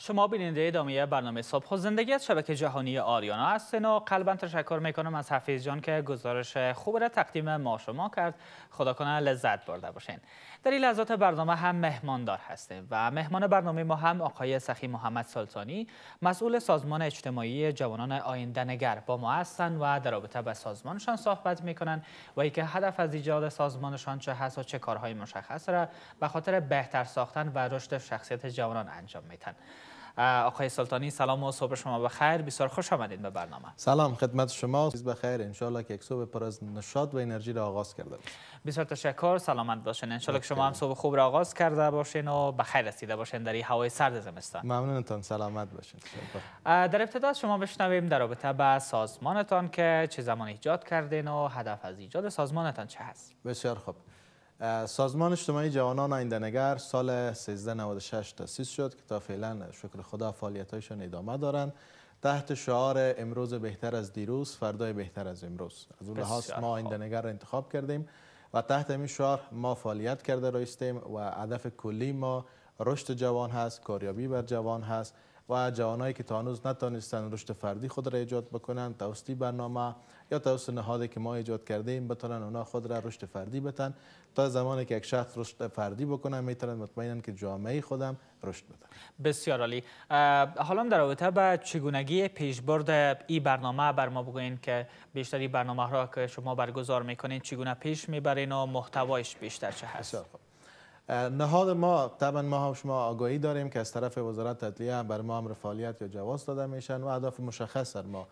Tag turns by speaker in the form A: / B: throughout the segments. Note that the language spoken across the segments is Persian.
A: شما بیننده ادامه برنامه صبح و زندگی از شبکه جهانی آریانا هستین و قلبا تشکر می‌کنم از حفیظ جان که گزارش خوب را تقدیم ما شما کرد. خدا کنه لذت برده باشین. در این لحظات برنامه هم مهماندار هستیم و مهمان برنامه ما هم آقای سخی محمد سلطانی مسئول سازمان اجتماعی جوانان آینده نگر با ما هستند و در رابطه به سازمانشان صحبت می‌کنن. و اینکه هدف از ایجاد سازمانشان چه هست و چه کارهای مشخص را به خاطر بهتر ساختن و رشد شخصیت جوانان انجام میتن آقای سلطانی سلام و صبح شما بخیر. بسیار خوش آمدید به برنامه.
B: سلام خدمت شما. روز بخیر. ان که یک صبح پر از نشاط و انرژی را آغاز کرده
A: بسیار تشکر. سلامت باشین. ان که شما هم صبح خوب را آغاز کرده باشین و بخیر رسیده باشین در این هوای سرد زمستان.
B: ممنونتان. سلامت باشین.
A: در ابتدا شما بشنویم در رابطه با سازمانتان که چه زمان ایجاد کردین و هدف از ایجاد سازمانتان چه هست.
B: بسیار خوب. سازمان اجتماعی جوانان آینده نگر سال 1396 تأسیس شد که تا فعلا شکر خدا فعالیتایشان ادامه دارند. تحت شعار امروز بهتر از دیروز فردای بهتر از امروز. از اون لحاظ ما آینده نگر را انتخاب کردیم و تحت این شعار ما فعالیت کرده رایستیم و هدف کلی ما رشد جوان هست کاریابی بر جوان هست. و جوانایی که تا هنوز نتانستن رشد فردی خود را ایجاد بکنن توسط برنامه یا توسط نهادی که ما ایجاد کرده ایم بتونن اونا خود را رشد فردی بتن. تا زمانی که یک شخص رشد فردی بکنن می‌تونن مطمئنن که جامعه خودم رشد بدن
A: بسیار عالی. حالا در رابطه با چگونگی پیشبرد این برنامه بر ما بگوین که بیشتری برنامه را که شما برگزار می‌کنین چگونه پیش می‌برین و محتوایش بیشتر چه هست؟
B: نهاد ما طبعا ما هم شما آگاهی داریم که از طرف وزارت عدلیه بر ما امر فعالیت یا جواز داده میشن و اهداف مشخص در ما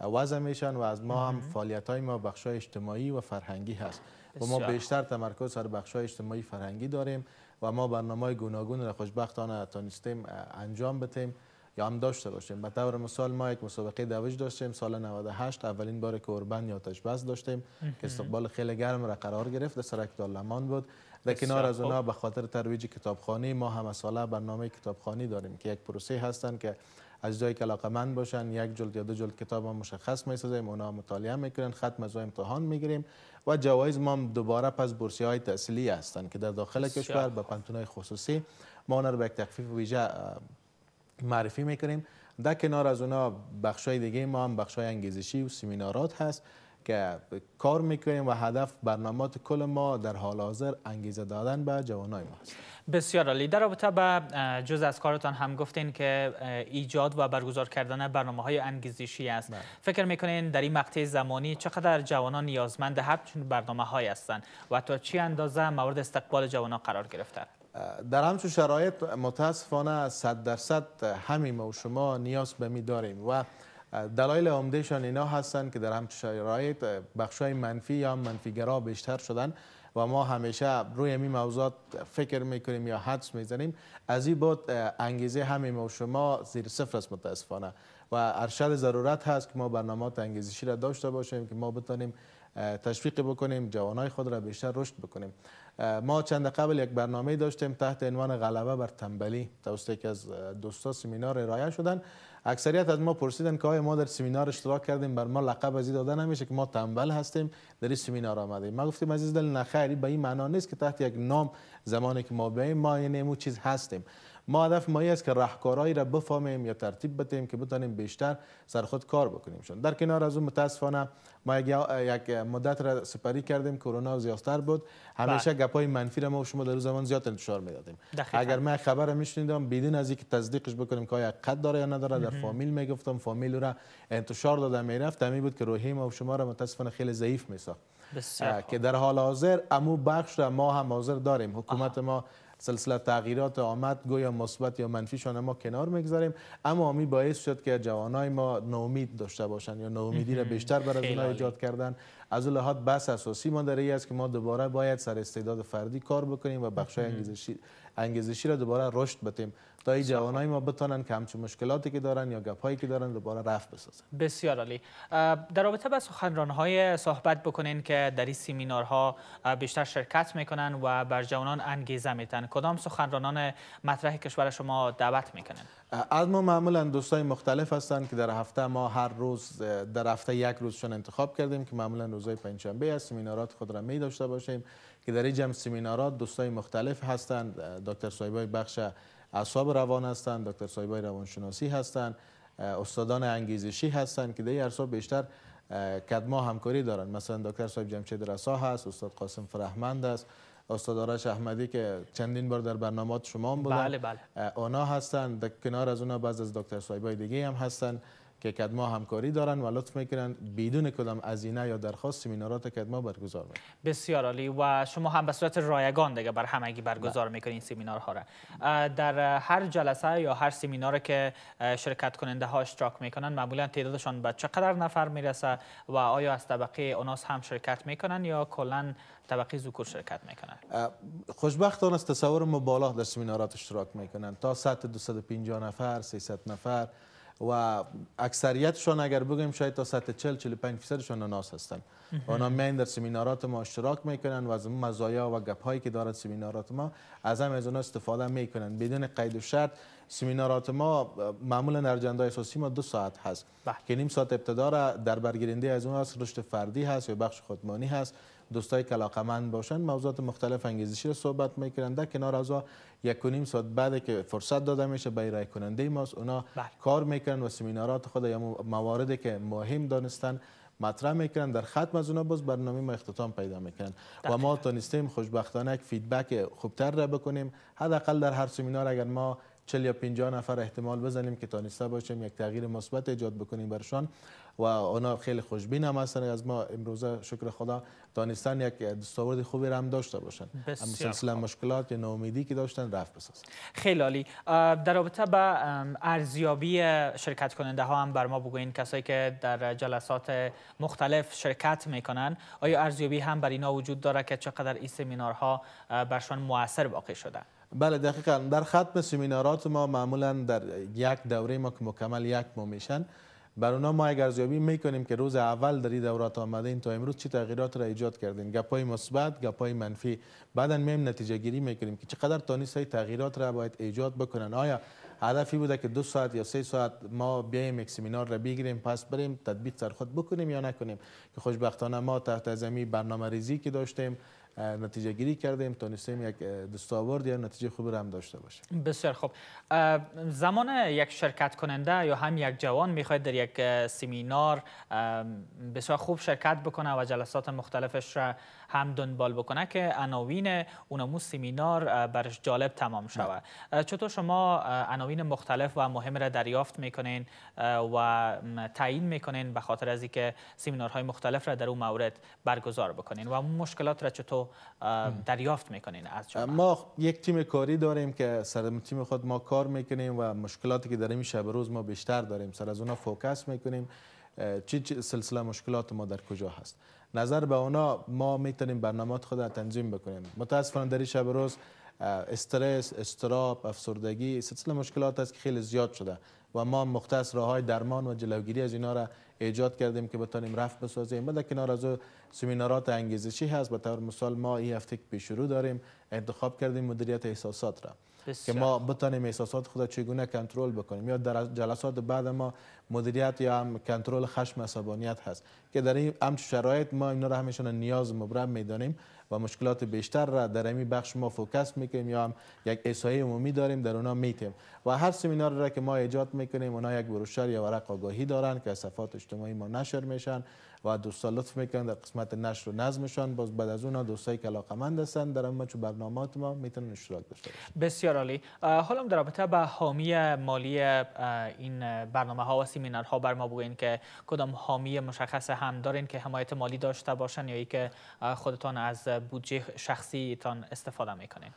B: وضع میشن و از ما هم فعالیت های ما بخش اجتماعی و فرهنگی هست. و ما بیشتر تمرکز سر بخش اجتماعی فرهنگی داریم و ما برنامه گوناگون را خوشبختانه تانستیم انجام بتیم یا هم داشته باشیم. به طور مثال ما یک مسابقه دوج داشتیم. سال 98 اولین بار که اوربن یا تشبس داشتیم که استقبال خیلی گرم را قرار گرفت. در سرک دالمان بود. در کنار از اونها به خاطر ترویج کتابخانی ما هم ساله برنامه کتابخانی داریم که یک پروسه هستند که از جایی که من باشن یک جلد یا دو جلد کتاب مشخص می‌سازیم اونا مطالعه می‌کنن ختم از امتحان می‌گیریم و جوایز ما دوباره پس بورسی های تحصیلی هستند که در داخل کشور به پنتون خصوصی ما اونا رو به یک تخفیف ویژه معرفی می‌کنیم. در کنار از اونا بخش های دیگه ما هم بخش های انگیزشی و سمینارات هست که کار می‌کنیم و هدف برنامات کل ما در حال حاضر انگیزه دادن به جوانای ما هست.
A: بسیار عالی. در رابطه با جز از کارتان هم گفتین که ایجاد و برگزار کردن برنامه های انگیزشی است. بله. فکر می‌کنین در این مقطع زمانی چقدر جوانان نیازمند هر چون برنامه های هستند و تا چی اندازه مورد استقبال جوانان قرار گرفتن؟
B: در همچون شرایط متاسفانه صد درصد همین و شما نیاز به می داریم و دلایل عمدهشان اینا هستند که در همچون شرایط بخشای منفی یا منفیگرا بیشتر شدن و ما همیشه روی این موضوعات فکر می‌کنیم یا حدس می‌زنیم. از این بود انگیزه همین و شما زیر صفر است متاسفانه. و ارشد ضرورت هست که ما برنامه انگیزشی را داشته باشیم که ما بتانیم تشویق بکنیم جوانای خود را بیشتر رشد بکنیم. ما چند قبل یک برنامه داشتیم تحت عنوان غلبه بر تنبلی. توسط یکی از دوستا سمینار ارائه شدن. اکثریت از ما پرسیدن که ما در سمینار اشتراک کردیم بر ما لقب از داده نمیشه که ما تنبل هستیم در این سمینار آمدیم. ما گفتیم عزیز دل نخیری به این معنا نیست که تحت یک نام زمانی که ما بیاییم ما یعنی چیز هستیم. ما هدف ما است که راهکارهایی را بفهمیم یا ترتیب بدیم که بتونیم بیشتر سر خود کار بکنیم. شون در کنار از اون متاسفانه ما یک مدت را سپری کردیم کرونا زیادتر بود. همیشه بله. گپای منفی را ما و شما در زمان زیاد انتشار می‌دادیم. اگر ما خبر میشنیدم بدون از اینکه تصدیقش بکنیم که آیا قد داره یا نداره در فامیل می‌گفتم فامیل را انتشار داده می‌رفت. همین بود که روحی ما و شما را متاسفانه خیلی ضعیف میساخت. که در حال حاضر امو بخش را ما هم حاضر داریم. حکومت ما سلسله تغییرات آمد گویا مثبت یا منفیشان ما کنار می‌گذاریم. اما امی باعث شد که جوانای ما نومید داشته باشند یا نومیدی را بیشتر بر از اونها ایجاد کردن از اون لحاظ بس اساسی ما در است که ما دوباره باید سر استعداد فردی کار بکنیم و بخش انگیزشی انگیزشی را دوباره رشد بدیم تا این جوانای ما بتونن که همچون مشکلاتی که دارن یا گپایی که دارن دوباره رفع بسازن.
A: بسیار عالی. در رابطه با های صحبت بکنین که در این سمینارها بیشتر شرکت می‌کنن و بر جوانان انگیزه میتن کدام سخنرانان مطرح کشور شما دعوت می‌کنن؟
B: از ما معمولا دوستای مختلف هستند که در هفته ما هر روز در هفته یک روزشون انتخاب کردیم که معمولا روزهای پنجشنبه از سمینارات خود را می داشته باشیم که در این جمع سمینارات دوستای مختلف هستند. دکتر صایبای بخش اعصاب روان هستند دکتر صاحبای روانشناسی هستند استادان انگیزشی هستند که در این بیشتر کدما همکاری دارن. مثلا دکتر صاحب جمشید رسا هست استاد قاسم فرهمند است استاد آرش احمدی که چندین بار در برنامه شما هم بودن.
A: بله بله.
B: اونا هستن. در کنار از اونا بعض از دکتر صاحبای دیگه هم هستن. که کدما همکاری دارن و لطف می‌کنن بدون کدام ازینه یا درخواست سمینارات کدما برگزار می‌کنن
A: بسیار عالی و شما هم به صورت رایگان دیگه بر همگی برگزار بله. می‌کنین سمینارها را. در هر جلسه یا هر سمینار که شرکت کننده ها اشتراک می‌کنن معمولا تعدادشان به چقدر نفر می‌رسه و آیا از طبقه اوناس هم شرکت می‌کنن یا کلا طبقه ذکور شرکت می‌کنن؟
B: خوشبختانه از تصور مبالغ در سمینارات اشتراک می‌کنن. تا سطح 250 نفر 300 نفر و اکثریتشان اگر بگیم شاید تا سطح 40 45 فیصدشان ناس هستن. اونا میان در سمینارات ما اشتراک می‌کنن و از مزایا و گپ هایی که دارد سمینارات ما از هم از استفاده می‌کنن. بدون قید و شرط سمینارات ما معمولا در اجنده اساسی ما دو ساعت هست. بله. که نیم ساعت ابتدا در برگیرنده از اون هست رشد فردی هست یا بخش خودمانی هست. دوستای که علاقمند باشن موضوعات مختلف انگیزشی رو صحبت می‌کنن در کنار از یک و نیم ساعت بعد که فرصت داده میشه به رای کننده ماست اونا بله. کار می‌کنن و سمینارات خود یا مواردی که مهم دانستن مطرح می‌کنن در ختم از اونا باز برنامه ما اختتام پیدا می‌کنن و ما تونستیم خوشبختانه یک فیدبک خوبتر را بکنیم. حداقل در هر سمینار اگر ما 40 یا 50 نفر احتمال بزنیم که تانسته باشیم یک تغییر مثبت ایجاد بکنیم برشان و اونا خیلی خوشبین هم هستن از ما. امروزه شکر خدا دانستان یک دستاورد خوبی را هم داشته باشن. هم سلسله مشکلات یا ناامیدی که داشتن رفت بسازن
A: خیلی عالی. در رابطه با ارزیابی شرکت کننده ها هم بر ما بگوین کسایی که در جلسات مختلف شرکت می‌کنن آیا ارزیابی هم بر اینا وجود داره که چقدر این سمینارها برشان موثر واقع شده؟
B: بله دقیقا. در ختم سمینارات ما معمولا در یک دوره ما که مکمل یک ماه میشن. بر اونا ما اگر ارزیابی می‌کنیم که روز اول در این دورات آمده این تا امروز چه تغییرات را ایجاد کردیم؟ گپای مثبت گپای منفی. بعدا میم نتیجه گیری می‌کنیم که چقدر تانیست های تغییرات را باید ایجاد بکنن. آیا هدفی بوده که دو ساعت یا سه ساعت ما بیایم یک سمینار را بگیریم پس بریم تطبیق سر خود بکنیم یا نکنیم؟ که خوشبختانه ما تحت زمین برنامه ریزی که داشتیم نتیجه گیری کردیم تونستیم یک دستاورد یا نتیجه خوبی را هم داشته باشیم.
A: بسیار خوب. زمان یک شرکت کننده یا هم یک جوان می‌خواید در یک سمینار بسیار خوب شرکت بکنه و جلسات مختلفش را هم دنبال بکنه که عناوین اونمو سمینار برش جالب تمام شود. چطور شما عناوین مختلف و مهم را دریافت می‌کنین و تعیین می‌کنین به خاطر از اینکه سمینارهای مختلف را در اون مورد برگزار بکنین و مشکلات را چطور دریافت می‌کنین از
B: جامعه ما یک تیم کاری داریم که سر تیم خود ما کار می‌کنیم و مشکلاتی که در این شب روز ما بیشتر داریم. سر از اونا فوکس می‌کنیم. چی سلسله مشکلات ما در کجا هست؟ نظر به اونا ما می‌تونیم برنامه خود تنظیم بکنیم. متاسفانه در این شب روز استرس، استراب، افسردگی سلسله مشکلات است که خیلی زیاد شده. و ما مختص راه های درمان و جلوگیری از اینا را ایجاد کردیم که بتانیم رفت بسازیم. بعد کنار از سمینارات انگیزشی هست. به طور مثال ما این هفته که پیش رو داریم انتخاب کردیم مدیریت احساسات را. که ما بتانیم احساسات خود چگونه کنترل بکنیم یا در جلسات بعد ما مدیریت یا کنترل خشم عصبانیت هست که در این همچ شرایط ما اینا را همیشه نیاز مبرم می‌دانیم و مشکلات بیشتر را در این بخش ما فوکس می‌کنیم یا هم یک احسایه عمومی داریم در اونا میتیم. و هر سمینار را که ما ایجاد می‌کنیم اونا یک بروشر یا ورق آگاهی دارن که صفات اجتماعی ما نشر میشن و دوستان لطف می‌کنن در قسمت نشر و نظمشان. باز بعد از اون دوستایی که علاقمند هستن. در اون برنامه‌ات ما می‌تونن اشتراک داشته باشن.
A: بسیار عالی. حالا در رابطه با حامی مالی این برنامه ها و سمینارها بر ما بگوین که کدام حامی مشخص هم دارین که حمایت مالی داشته باشن یا ای که خودتان از بودجه شخصی تان استفاده می‌کنین؟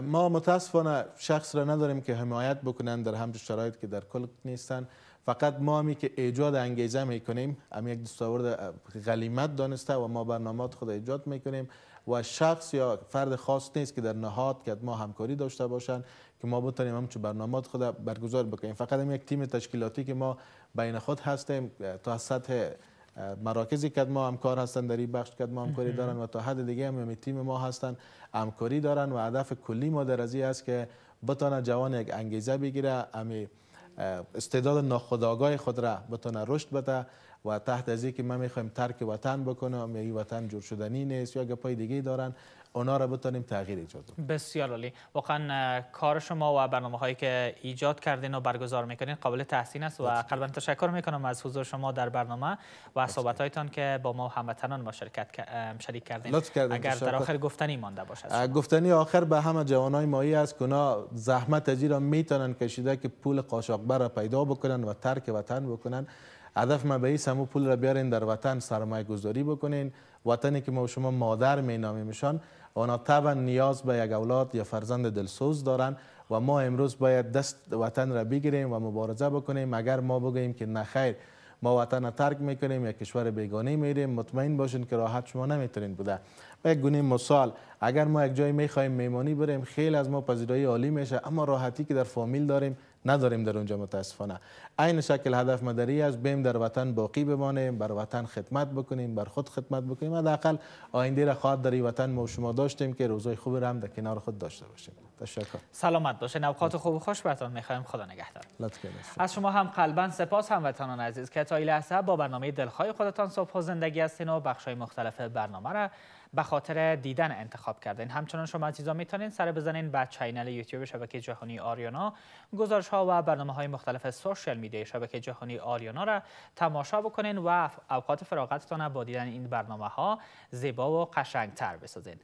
B: ما متاسفانه شخص را نداریم که حمایت بکنن در همچه شرایط که در کل نیستن. فقط ما همی که ایجاد انگیزه می‌کنیم هم یک دستاورد غلیمت دانسته و ما برنامات خود ایجاد می‌کنیم. و شخص یا فرد خاص نیست که در نهاد که ما همکاری داشته باشن که ما بتونیم همچون برنامات خود برگزار بکنیم. فقط هم یک تیم تشکیلاتی که ما بین خود هستیم تا سطح مراکزی که ما همکار هستن در این بخش که ما همکاری دارن و تا حد دیگه هم تیم ما هستن همکاری دارن و هدف کلی ما در است که بتونه جوان یک انگیزه بگیره امی استعداد ناخودآگاه خود را بتونه رشد بده و تحت از که ما می‌خوایم ترک وطن بکنم یا وطن جور شدنی نیست یا گپای دیگه دارن. اونا را بتونیم تغییر ایجاد کنیم.
A: بسیار عالی. واقعا کار شما و برنامه هایی که ایجاد کردین و برگزار می‌کنین قابل تحسین است و قلبا تشکر می‌کنم از حضور شما در برنامه و صحبت هایتان که با ما هموطنان ما شرکت شریک کردین.
B: لطف کردین
A: اگر در آخر گفتنی مانده باشد.
B: گفتنی آخر به همه جوانای مایی است که زحمت ازی را می‌تونن کشیده که پول قاچاقبر را پیدا بکنن و ترک وطن بکنن. هدف ما به این سمو پول را بیارین در وطن سرمایه گذاری بکنین. وطنی که ما شما مادر می اونا طبعا نیاز به یک اولاد یا فرزند دلسوز دارن و ما امروز باید دست وطن را بگیریم و مبارزه بکنیم. اگر ما بگوییم که نخیر ما وطن ترک می‌کنیم یا کشور بیگانه میریم مطمئن باشین که راحت شما نمی‌تونین بوده. و یک گونه مثال اگر ما یک جای می‌خوایم میمانی بریم خیلی از ما پذیرایی عالی میشه اما راحتی که در فامیل داریم نداریم در اونجا متاسفانه. عین شکل هدف مداری است بیم در وطن باقی بمانیم بر وطن خدمت بکنیم بر خود خدمت بکنیم. حداقل آینده را خواهد در وطن ما شما داشتیم که روزای خوب را هم در کنار خود داشته باشیم. تشکر.
A: سلامت باشین اوقات خوب و خوش براتون می‌خوایم. خدا نگهدار. از شما هم قلبا سپاس هموطنان عزیز که تا این لحظه با برنامه دلخواه خودتان صبح و زندگی هستین و بخشای مختلف برنامه را به خاطر دیدن انتخاب کردین همچنان شما عزیزان می‌تونین سر بزنین به چینل یوتیوب شبکه جهانی آریانا. گزارش ها و برنامه های مختلف سوشال میدیا شبکه جهانی آریانا را تماشا بکنین و اوقات فراغتتان با دیدن این برنامه ها زیبا و قشنگ تر بسازین.